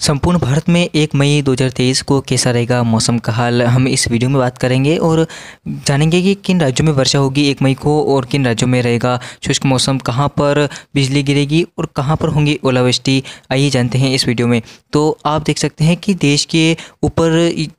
संपूर्ण भारत में एक मई 2023 को कैसा रहेगा मौसम का हाल हम इस वीडियो में बात करेंगे और जानेंगे कि किन राज्यों में वर्षा होगी एक मई को और किन राज्यों में रहेगा शुष्क मौसम, कहाँ पर बिजली गिरेगी और कहाँ पर होंगी ओलावृष्टि, आइए जानते हैं इस वीडियो में। तो आप देख सकते हैं कि देश के ऊपर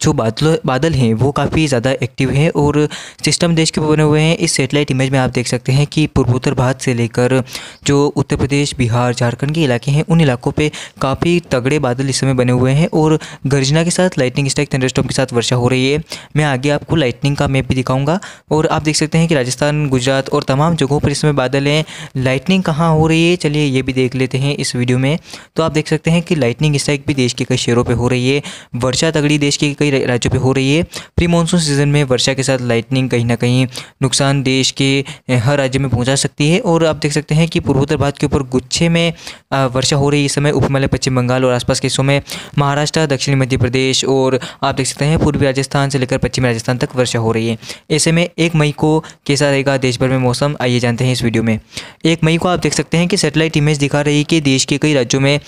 जो बादल बादल हैं वो काफ़ी ज़्यादा एक्टिव हैं और सिस्टम देश के बने हुए हैं, इस सेटेलाइट इमेज में आप देख सकते हैं कि पूर्वोत्तर भारत से लेकर जो उत्तर प्रदेश, बिहार, झारखंड के इलाके हैं, उन इलाकों पर काफ़ी तगड़े बादल बादल इस समय बने हुए हैं और गर्जना के साथ लाइटनिंग स्ट्राइक थंडरस्टॉर्म के साथ वर्षा हो रही है। मैं आगे आपको लाइटनिंग का मैप भी दिखाऊँगा और आप देख सकते हैं कि राजस्थान, गुजरात और तमाम जगहों पर इस समय बादल हैं। लाइटनिंग कहाँ हो रही है? चलिए ये भी देख लेते हैं इस वीडियो में। तो आप देख सकते हैं कि लाइटनिंग स्ट्राइक भी देश के कई शहरों पर हो रही है। वर्षा तगड़ी देश के कई राज्यों पर हो रही है। प्री मानसून सीज़न में वर्षा के साथ लाइटनिंग कहीं ना कहीं नुकसान देश के हर राज्य में पहुँचा सकती है। और आप देख सकते हैं कि पूर्वोत्तर भारत के ऊपर गुच्छे में वर्षा हो रही है। इस समय उपमलय पश्चिम बंगाल और आसपास के हिस्सों में महाराष्ट्र, दक्षिणी मध्य प्रदेश और आप देख सकते हैं पूर्वी राजस्थान से लेकर पश्चिमी राजस्थान तक वर्षा हो रही है। ऐसे में एक मई को कैसा रहेगा देश भर में मौसम, आइए जानते हैं इस वीडियो में। एक मई को आप देख सकते हैं कि सेटेलाइट इमेज दिखा रही है कि देश के कई राज्यों में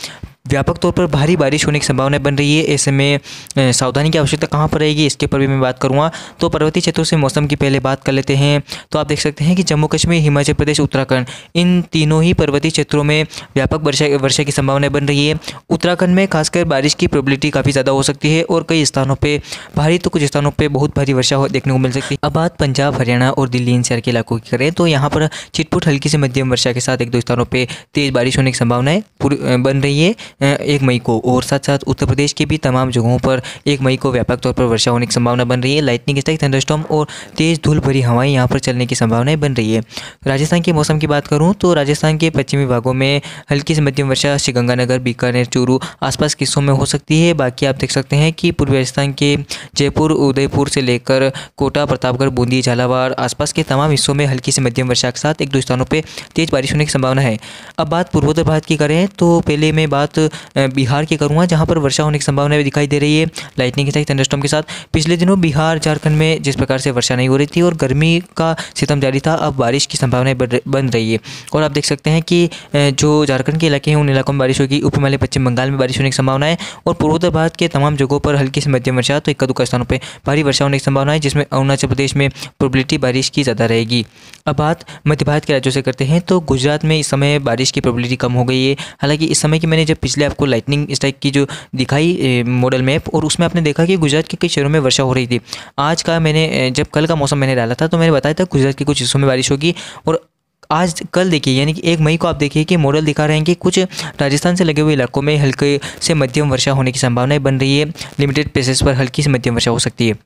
व्यापक तौर पर भारी बारिश होने की संभावना बन रही है। ऐसे में सावधानी की आवश्यकता कहाँ पर रहेगी, इसके ऊपर भी मैं बात करूँगा। तो पर्वतीय क्षेत्रों से मौसम की पहले बात कर लेते हैं। तो आप देख सकते हैं कि जम्मू कश्मीर, हिमाचल प्रदेश, उत्तराखंड, इन तीनों ही पर्वतीय क्षेत्रों में व्यापक वर्षा वर्षा की संभावना बन रही है। उत्तराखंड में खासकर बारिश की प्रोबिलिटी काफ़ी ज़्यादा हो सकती है और कई स्थानों पर भारी तो कुछ स्थानों पर बहुत भारी वर्षा देखने को मिल सकती है। अब बात पंजाब, हरियाणा और दिल्ली एनसीआर के इलाकों की करें तो यहाँ पर छिटपुट हल्की से मध्यम वर्षा के साथ एक दो स्थानों पर तेज़ बारिश होने की संभावनाएँ बन रही है। एक मई को। और साथ साथ उत्तर प्रदेश के भी तमाम जगहों पर एक मई को व्यापक तौर पर वर्षा होने की संभावना बन रही है। लाइटनिंग स्ट्राइक थंडरस्टॉर्म और तेज़ धूल भरी हवाएँ यहाँ पर चलने की संभावनाएँ बन रही है। राजस्थान के मौसम की बात करूँ तो राजस्थान के पश्चिमी भागों में हल्की से मध्यम वर्षा, श्रीगंगानगर, बीकानेर, चूरू आसपास के हिस्सों में हो सकती है। बाकी आप देख सकते हैं कि पूर्वी राजस्थान के जयपुर, उदयपुर से लेकर कोटा, प्रतापगढ़, बूंदी, झालावाड़ आसपास के तमाम हिस्सों में हल्की से मध्यम वर्षा के साथ एक दो स्थानों पर तेज़ बारिश होने की संभावना है। अब बात पूर्वोत्तर भारत की करें तो पहले मैं बात बिहार की करूँगा, जहाँ पर वर्षा होने की संभावना भी दिखाई दे रही है लाइटनिंग के साथ थंडरस्टॉर्म के साथ। पिछले दिनों बिहार, झारखंड में जिस प्रकार से वर्षा नहीं हो रही थी और गर्मी का सितम जारी था, अब बारिश की संभावनाएँ बन रही है। और आप देख सकते हैं कि जो झारखंड के इलाके हैं, उन इलाकों में बारिश होगी। उपमलय पश्चिम बंगाल में बारिश होने की संभावना है और पूर्वोत्तर भारत के तमाम जगहों पर हल्की से मध्यम वर्षा तो इक्का दुक्का स्थानों पर भारी वर्षा होने की संभावना है जिसमें अरुणाचल प्रदेश में प्रोबिलिटी बारिश की ज़्यादा रहेगी। अब बात मध्य भारत के राज्यों से करते हैं तो गुजरात में इस समय बारिश की प्रोबिलिटी कम हो गई है। हालाँकि इस समय की मैंने जब पिछले आपको लाइटनिंग स्ट्राइक की जो दिखाई मॉडल मैप और उसमें आपने देखा कि गुजरात के कई शहरों में वर्षा हो रही थी। आज का मैंने जब कल का मौसम मैंने डाला था तो मैंने बताया था गुजरात के कुछ हिस्सों में बारिश होगी, और आज कल देखिए, यानी कि एक मई को आप देखिए कि मॉडल दिखा रहे हैं कि कुछ राजस्थान से लगे हुए इलाकों में हल्के से मध्यम वर्षा होने की संभावनाएँ बन रही है। लिमिटेड प्लेसेस पर हल्की से मध्यम वर्षा हो सकती है।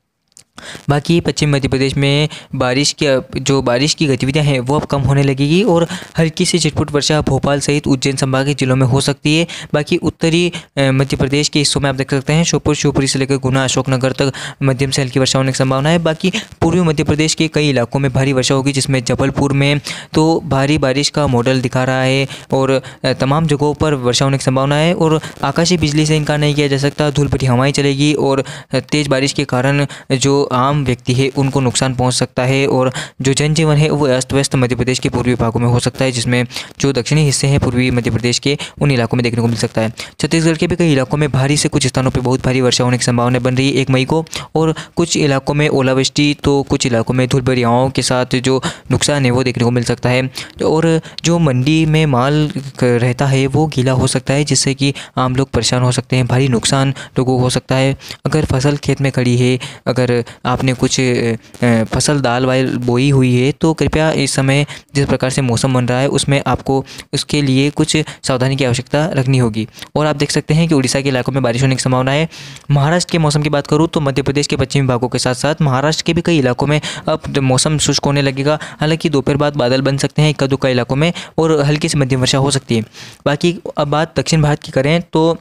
बाकी पश्चिम मध्य प्रदेश में बारिश की, जो बारिश की गतिविधियाँ हैं, वो अब कम होने लगेगी और हल्की से छिटपुट वर्षा भोपाल सहित उज्जैन संभाग के जिलों में हो सकती है। बाकी उत्तरी मध्य प्रदेश के हिस्सों में आप देख सकते हैं श्योपुर शिवपुरी से लेकर गुना, अशोकनगर तक मध्यम से हल्की वर्षा होने की संभावना है। बाकी पूर्वी मध्य प्रदेश के कई इलाकों में भारी वर्षा होगी, जिसमें जबलपुर में तो भारी बारिश का मॉडल दिखा रहा है और तमाम जगहों पर वर्षा होने की संभावना है और आकाशीय बिजली से इनकार नहीं किया जा सकता धूल भरी हवाएँ चलेगी और तेज़ बारिश के कारण जो आम व्यक्ति है, उनको नुकसान पहुँच सकता है और जो जनजीवन है, वो अस्त व्यस्त मध्य प्रदेश के पूर्वी भागों में हो सकता है, जिसमें जो दक्षिणी हिस्से हैं, पूर्वी मध्य प्रदेश के, उन इलाकों में देखने को मिल सकता है। छत्तीसगढ़ के भी कई इलाकों में भारी से कुछ स्थानों पर बहुत भारी वर्षा होने की संभावना बन रही है, एक मई को, और कुछ इलाकों में ओलावृष्टि तो कुछ इलाकों में धूल भरी हवाओं के साथ जो नुकसान है, वो देखने को मिल सकता है। और जो मंडी में माल रहता है, वो गीला हो सकता है, जिससे कि आम लोग परेशान हो सकते हैं, भारी नुकसान लोगों को हो सकता है। अगर फ़सल खेत में खड़ी है, अगर आपने कुछ फ़सल दाल वाल बोई हुई है तो कृपया इस समय जिस प्रकार से मौसम बन रहा है, उसमें आपको उसके लिए कुछ सावधानी की आवश्यकता रखनी होगी। और आप देख सकते हैं कि उड़ीसा के इलाकों में बारिश होने की संभावना है। महाराष्ट्र के मौसम की बात करूँ तो मध्य प्रदेश के पश्चिमी भागों के साथ साथ महाराष्ट्र के भी कई इलाकों में अब मौसम शुष्क होने लगेगा। हालाँकि दोपहर बाद बादल बन सकते हैं इक्का दुक्का इलाकों में और हल्की से मध्यम वर्षा हो सकती है। बाकी अब बात दक्षिण भारत की करें तो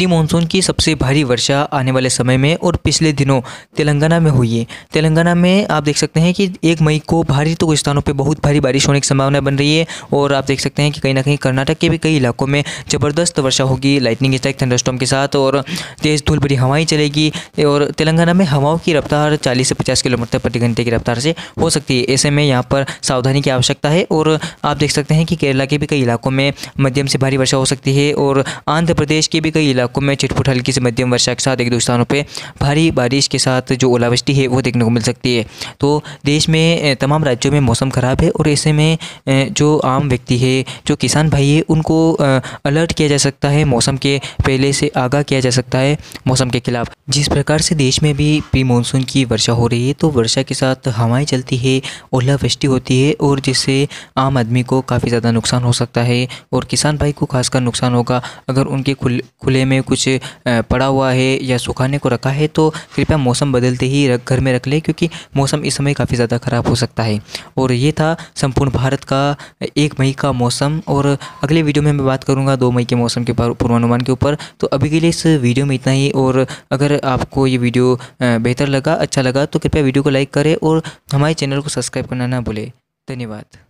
प्री मानसून की सबसे भारी वर्षा आने वाले समय में और पिछले दिनों तेलंगाना में हुई है। तेलंगाना में आप देख सकते हैं कि एक मई को भारी तो कुछ स्थानों पर बहुत भारी बारिश होने की संभावना बन रही है और आप देख सकते हैं कि कहीं ना कहीं कर्नाटक के भी कई इलाकों में ज़बरदस्त वर्षा होगी लाइटनिंग स्ट्राइक थंडरस्टॉम के साथ और तेज़ धूल भरी हवाएँ चलेगी और तेलंगाना में हवाओं की रफ्तार चालीस से पचास किलोमीटर प्रति घंटे की रफ्तार से हो सकती है। ऐसे में यहाँ पर सावधानी की आवश्यकता है और आप देख सकते हैं कि केरला के भी कई इलाकों में मध्यम से भारी वर्षा हो सकती है और आंध्र प्रदेश के भी कई इलाकों इलाकों में छिटपुट हल्की से मध्यम वर्षा के साथ एक दो स्थानों पर भारी बारिश के साथ जो ओलावृष्टि है, वो देखने को मिल सकती है। तो देश में तमाम राज्यों में मौसम ख़राब है और ऐसे में जो आम व्यक्ति है, जो किसान भाई है, उनको अलर्ट किया जा सकता है मौसम के पहले से आगाह किया जा सकता है मौसम के खिलाफ। जिस प्रकार से देश में भी प्री मानसून की वर्षा हो रही है तो वर्षा के साथ हवाएँ चलती है, ओलावृष्टि होती है और जिससे आम आदमी को काफ़ी ज़्यादा नुकसान हो सकता है और किसान भाई को खासकर नुकसान होगा। अगर उनके खुले खुले में कुछ पड़ा हुआ है या सुखाने को रखा है तो कृपया मौसम बदलते ही रख, घर में रख ले, क्योंकि मौसम इस समय काफ़ी ज़्यादा ख़राब हो सकता है। और ये था संपूर्ण भारत का एक मई का मौसम, और अगले वीडियो में मैं बात करूँगा दो मई के मौसम के पूर्वानुमान के ऊपर। तो अभी के लिए इस वीडियो में इतना ही, और अगर आपको ये वीडियो बेहतर लगा अच्छा लगा तो कृपया वीडियो को लाइक करें, और हमारे चैनल को सब्सक्राइब करना ना भूलें। धन्यवाद।